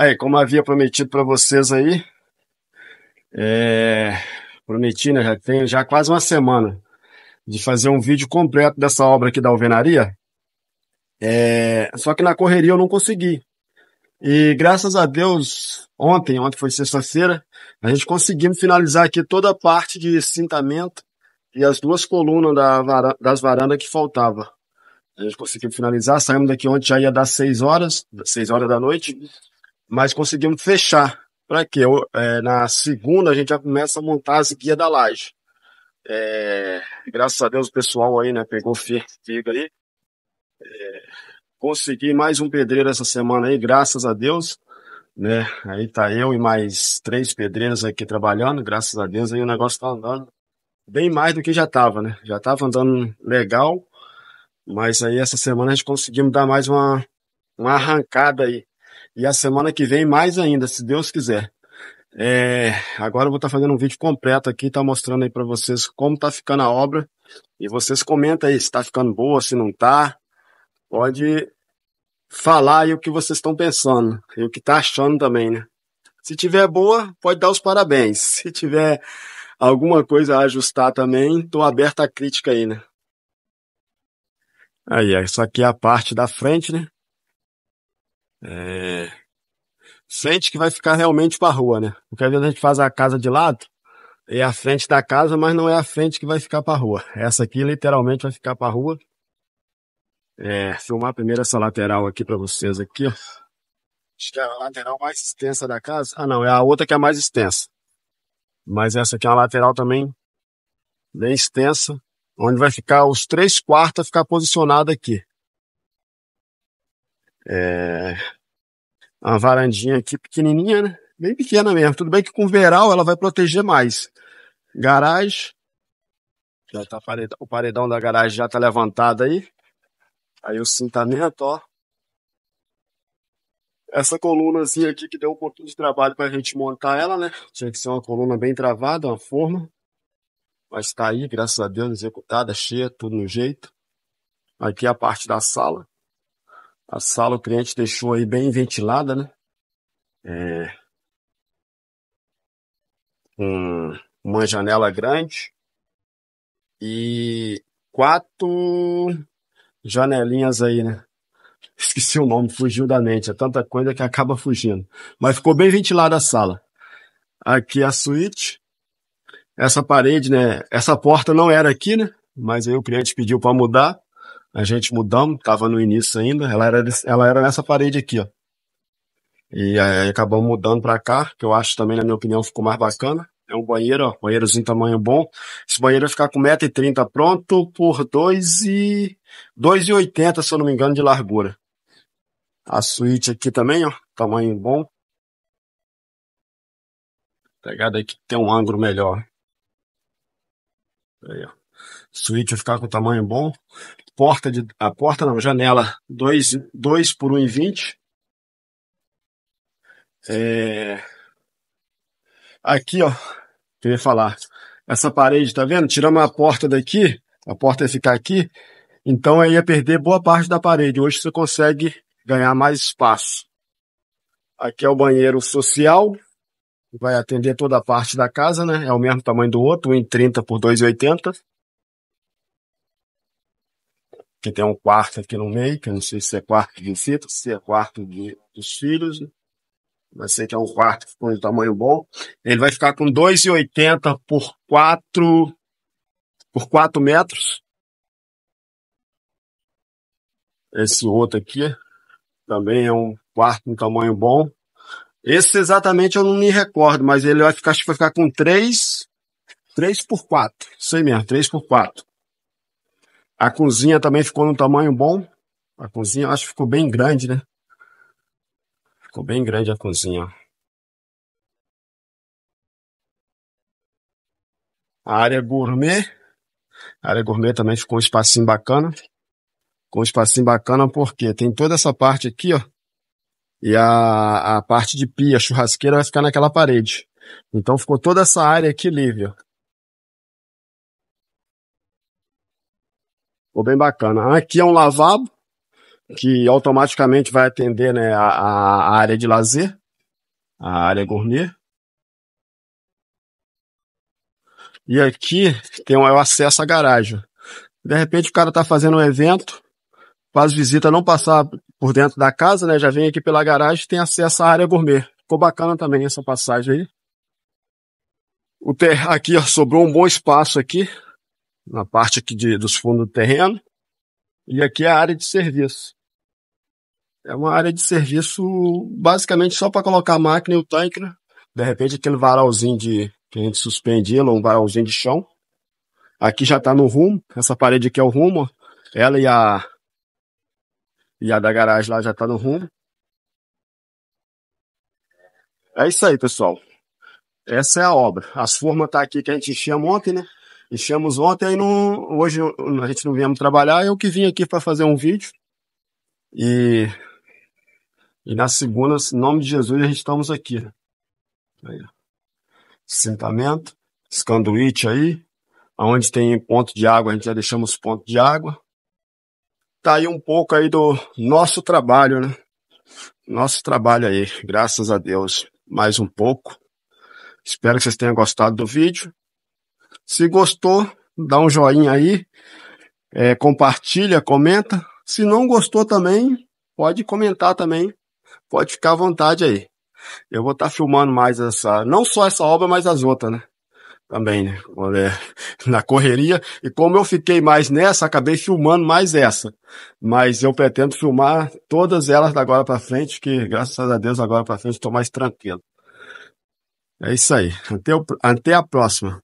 Aí, como havia prometido para vocês aí, é, prometi, né? Já tenho já quase uma semana de fazer um vídeo completo dessa obra aqui da alvenaria. É, só que na correria eu não consegui. E graças a Deus, ontem, ontem foi sexta-feira, a gente conseguimos finalizar aqui toda a parte de cintamento e as duas colunas da das varandas que faltava. A gente conseguiu finalizar, saímos daqui ontem já ia dar seis horas, seis horas da noite, mas conseguimos fechar. Para quê? É, na segunda a gente já começa a montar as guias da laje. É, graças a Deus o pessoal aí, né, pegou firme ali. É, consegui mais um pedreiro essa semana aí, graças a Deus. Né? Aí tá eu e mais três pedreiros aqui trabalhando, graças a Deus aí o negócio tá andando bem mais do que já tava, né? Já tava andando legal, mas aí essa semana a gente conseguimos dar mais uma, uma arrancada aí. E a semana que vem mais ainda, se Deus quiser. É, agora eu vou estar tá fazendo um vídeo completo aqui, tá mostrando aí para vocês como tá ficando a obra. E vocês comentam aí se tá ficando boa, se não tá. Pode falar aí o que vocês estão pensando e o que tá achando também, né? Se tiver boa, pode dar os parabéns. Se tiver alguma coisa a ajustar também, tô aberto à crítica aí, né? Aí, isso aqui é a parte da frente, né? É... Frente que vai ficar realmente para a rua, né? Porque às vezes a gente faz a casa de lado, é a frente da casa, mas não é a frente que vai ficar para a rua. Essa aqui literalmente vai ficar para a rua. É, filmar primeiro essa lateral aqui para vocês aqui, ó. Acho que é a lateral mais extensa da casa. Ah, não, é a outra que é a mais extensa. Mas essa aqui é uma lateral também bem extensa, onde vai ficar os três quartos ficar posicionado aqui. É, uma varandinha aqui pequenininha, né? Bem pequena mesmo. Tudo bem que com veral ela vai proteger mais. Garagem. Já tá o paredão da garagem já tá levantado aí. Aí o cintamento, ó. Essa colunazinha aqui que deu um pouquinho de trabalho pra gente montar ela, né? Tinha que ser uma coluna bem travada, uma forma. Mas tá aí, graças a Deus, executada, cheia, tudo no jeito. Aqui a parte da sala. A sala o cliente deixou aí bem ventilada, né? É, com uma janela grande e quatro janelinhas aí, né? Esqueci o nome, fugiu da mente. É tanta coisa que acaba fugindo. Mas ficou bem ventilada a sala. Aqui a suíte. Essa parede, né? Essa porta não era aqui, né? Mas aí o cliente pediu para mudar. A gente mudamos, tava no início ainda. Ela era, ela era nessa parede aqui, ó. E aí acabamos mudando para cá, que eu acho também, na minha opinião, ficou mais bacana. É um banheiro, ó, banheirozinho tamanho bom. Esse banheiro vai ficar com 1,30m pronto por 2,80 se eu não me engano, de largura. A suíte aqui também, ó, tamanho bom. Pegada aí que tem um ângulo melhor. Aí, ó. Suíte vai ficar com tamanho bom porta de a porta não, janela 2 2 por 1,20. É... Aqui, ó, queria falar. Essa parede, tá vendo? Tiramos a porta daqui, a porta ia ficar aqui, então aí ia perder boa parte da parede. Hoje você consegue ganhar mais espaço. Aqui é o banheiro social, vai atender toda a parte da casa, né? É o mesmo tamanho do outro, 1,30 por 2,80 que tem um quarto aqui no meio, que eu não sei se é quarto de visita, se é quarto de, dos filhos, né? mas sei que é um quarto com um tamanho bom. Ele vai ficar com 2,80 por 4 por 4 metros. Esse outro aqui também é um quarto com um tamanho bom. Esse exatamente eu não me recordo, mas ele vai ficar, vai ficar com 3, 3 por 4. Isso aí mesmo, 3 por 4. A cozinha também ficou num tamanho bom. A cozinha acho que ficou bem grande, né? Ficou bem grande a cozinha. A área gourmet. A área gourmet também ficou um espacinho bacana. Com um espacinho bacana porque tem toda essa parte aqui, ó. E a, a parte de pia, churrasqueira, vai ficar naquela parede. Então ficou toda essa área aqui livre, ó. Ficou bem bacana. Aqui é um lavabo que automaticamente vai atender né, a, a área de lazer. a área gourmet. E aqui tem o acesso à garagem. De repente o cara tá fazendo um evento, faz visita não passar por dentro da casa, né? Já vem aqui pela garagem tem acesso à área gourmet. Ficou bacana também essa passagem aí. O ter... Aqui ó, sobrou um bom espaço aqui, na parte aqui de, dos fundos do terreno. E aqui é a área de serviço. É uma área de serviço basicamente só para colocar a máquina e o tanque, né? De repente aquele varalzinho de que a gente suspende ele, um varalzinho de chão. Aqui já está no rumo, essa parede aqui é o rumo, ela e a e a da garagem lá já está no rumo. É isso aí, pessoal. Essa é a obra. As formas tá aqui que a gente enchemos ontem, né? Enchemos ontem, aí não, hoje a gente não viemos trabalhar, eu que vim aqui para fazer um vídeo. E, e na segunda, em nome de Jesus, a gente estamos aqui. Aí, assentamento, escanduíte aí, aonde tem ponto de água, a gente já deixamos ponto de água. Tá aí um pouco aí do nosso trabalho, né? Nosso trabalho aí, graças a Deus, mais um pouco. Espero que vocês tenham gostado do vídeo. Se gostou, dá um joinha aí, é, compartilha, comenta. Se não gostou também, pode comentar também. Pode ficar à vontade aí. Eu vou estar tá filmando mais essa, não só essa obra, mas as outras, né? Também, né? Na correria. E como eu fiquei mais nessa, acabei filmando mais essa. Mas eu pretendo filmar todas elas da agora para frente, que graças a Deus agora para frente estou mais tranquilo. É isso aí. Até, o, até a próxima.